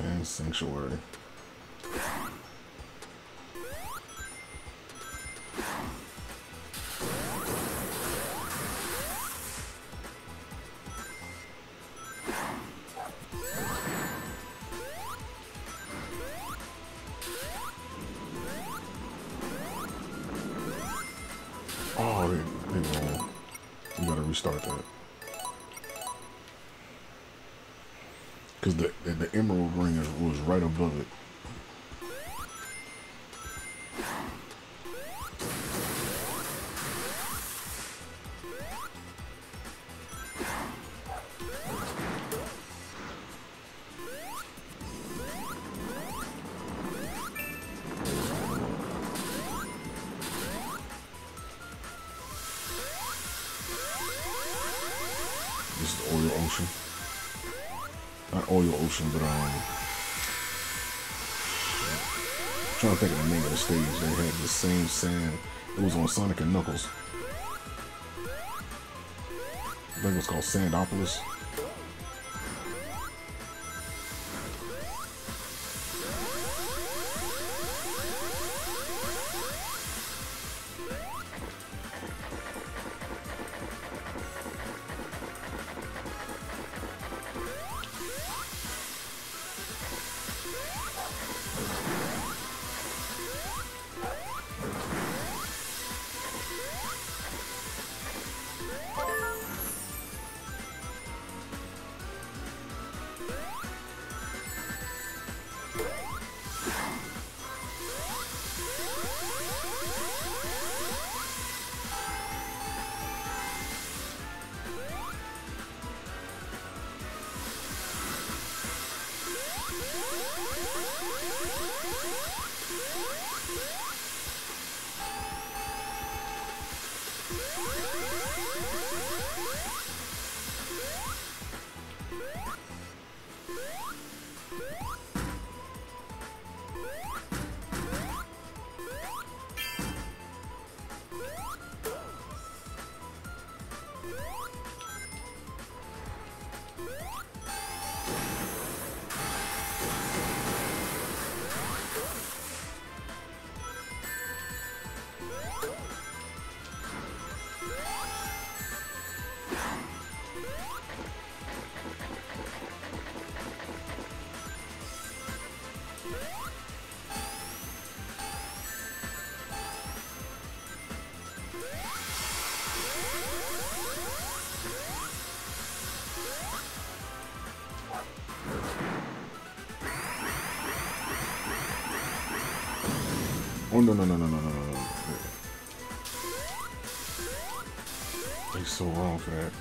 Sand Sanctuary. Oh, they, they wrong. You gotta restart that. Because the, the, the emerald ring was right above it. This is the Oil Ocean. Not Oil Ocean, but um, I'm trying to think of the name of the stage. They had the same sand. It was on Sonic and Knuckles. I think it was called Sandopolis. Oh no no no no no no no no! They so wrong for. That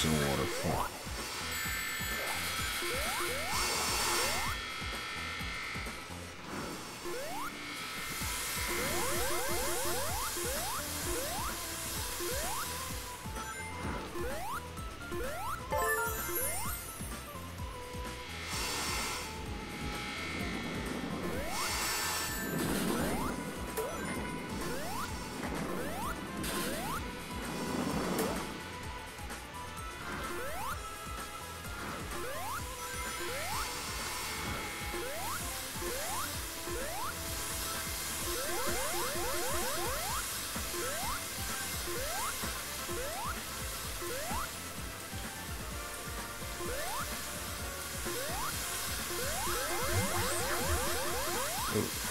frozen waterfall.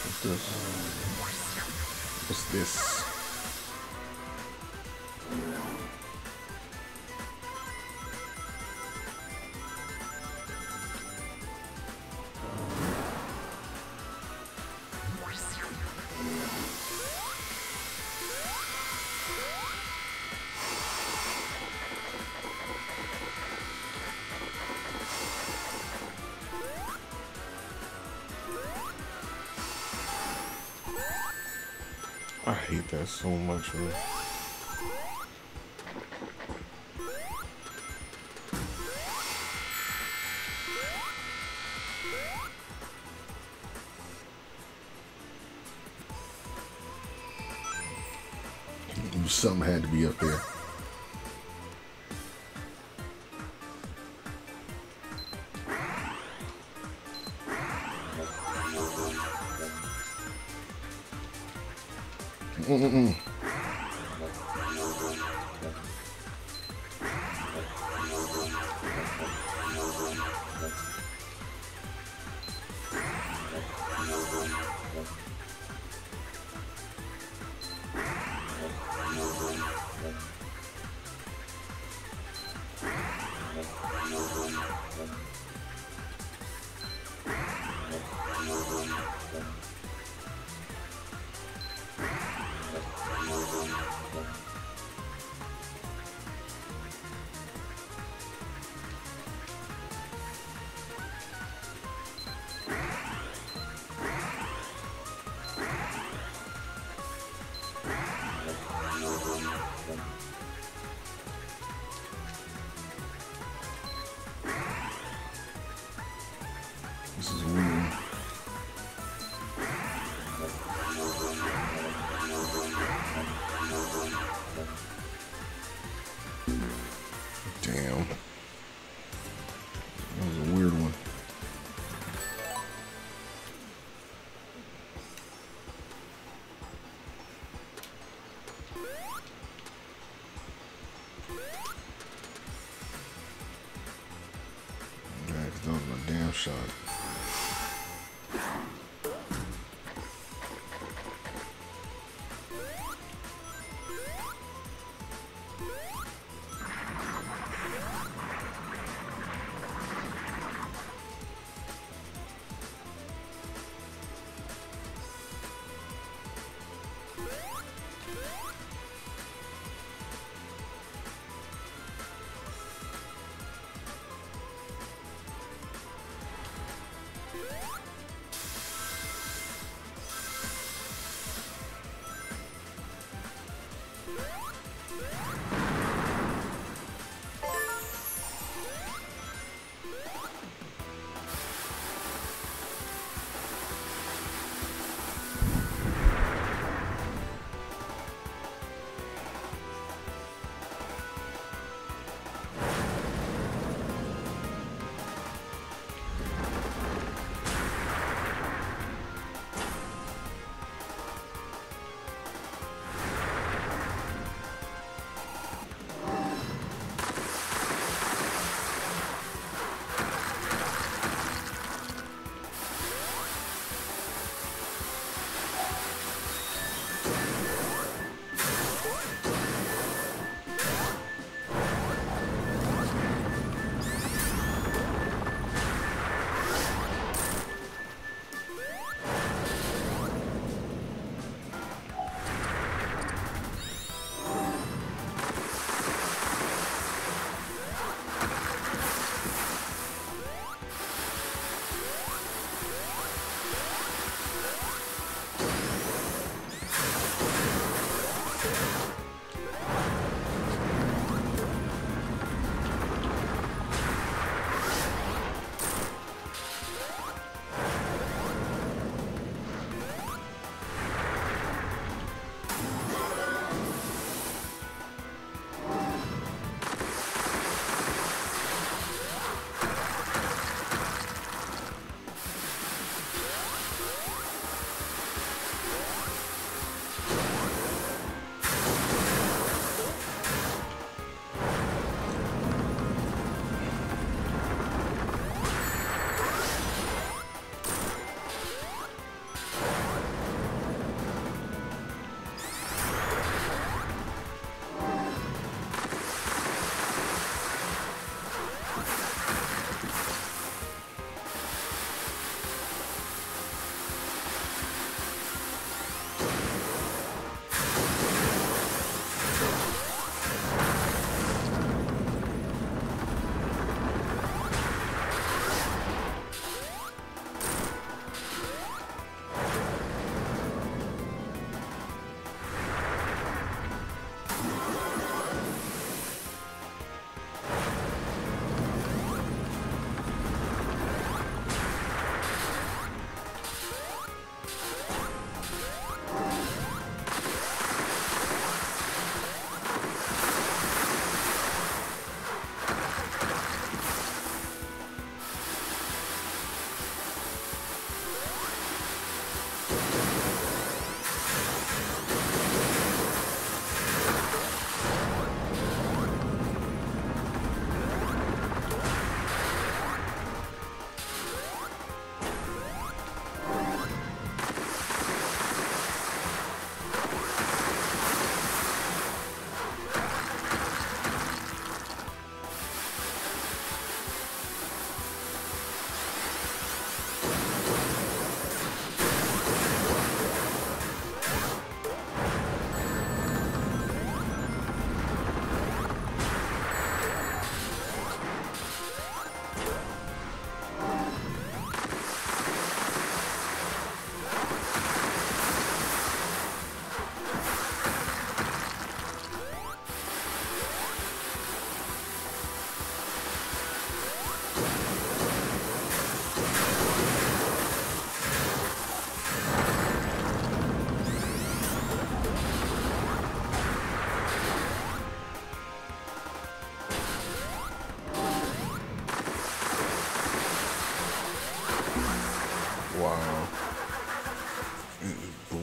What's this? What's this? I hate that so much. Mm-mm-mm. This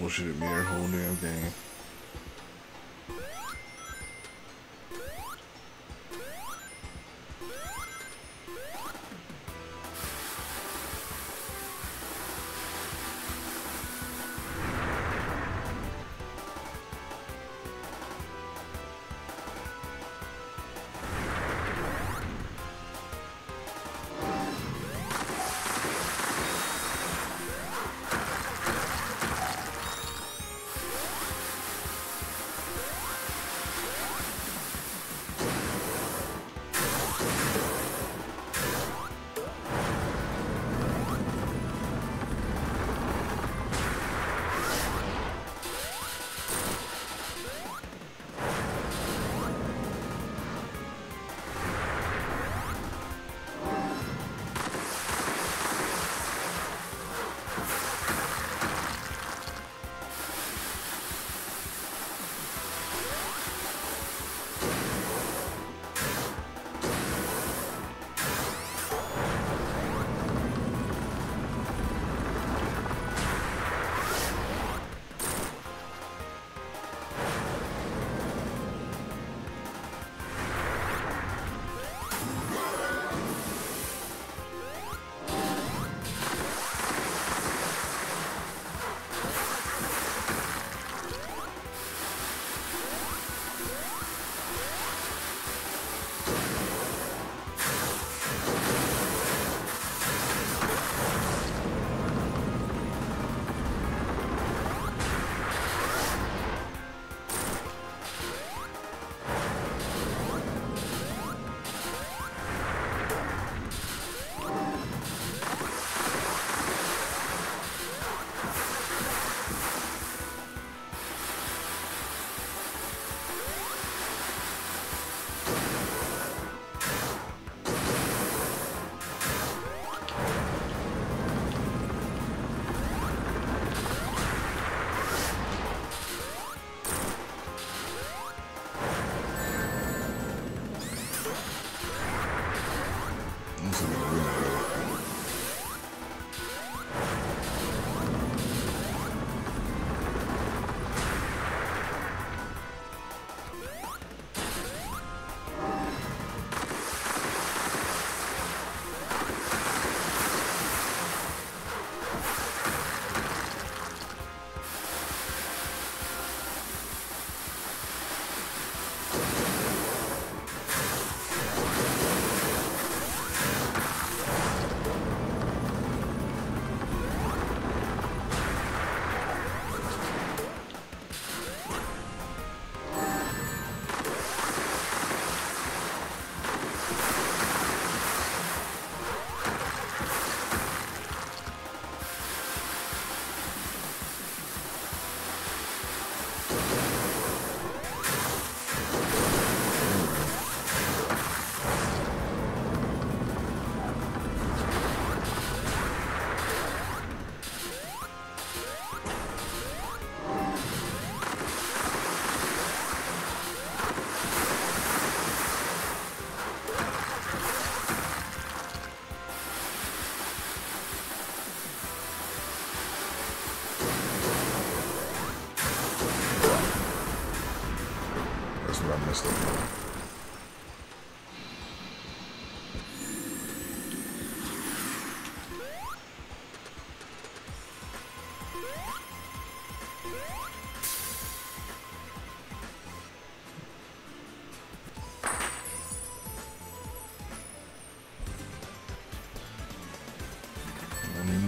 bullshit that whole damn game.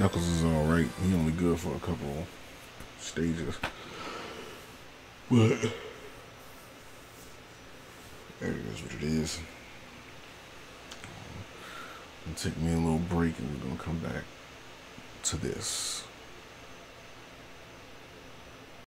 Knuckles is alright. He only good for a couple stages. But there it is what it is. Take me a little break and we're gonna come back to this.